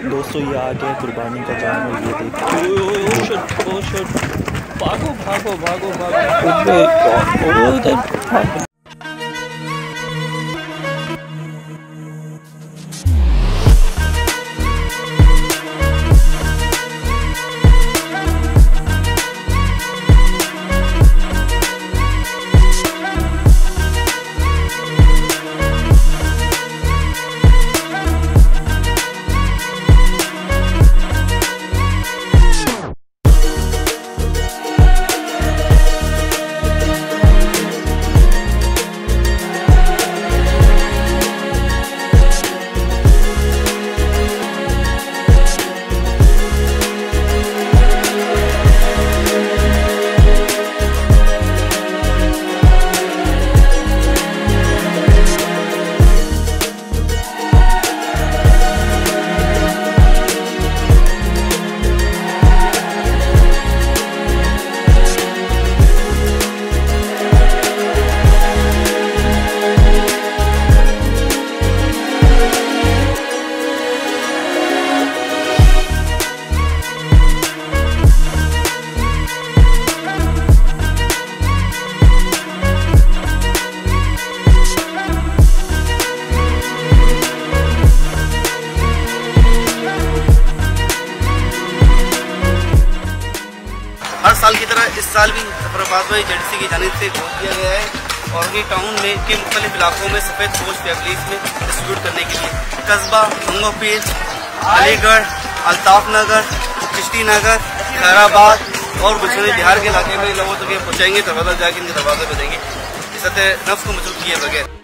दोस्तों ये आ गया कुर्बानी का जाम और ये देखो भागो भागो भागो भागो की तरह इस साल भी जफराबाद में जेडसी की जानब से वोट दिया गया है और भी टाउन में के मुख्तलिफ़ इलाकों में सफ़ेद फौज फैमिलीज़ में डिस्ट्रीब्यूट करने के लिए कस्बा मंगोपीर अलीगढ़ अल्ताफ नगर किश्ती नगर खैराबाद और गुजरे बिहार के इलाके में लोगों तक पहुँचाएँगे, दरवाज़ा जाके इनके दरवाजे बजेंगे इस नफ्स को मज़बूत किए बगैर।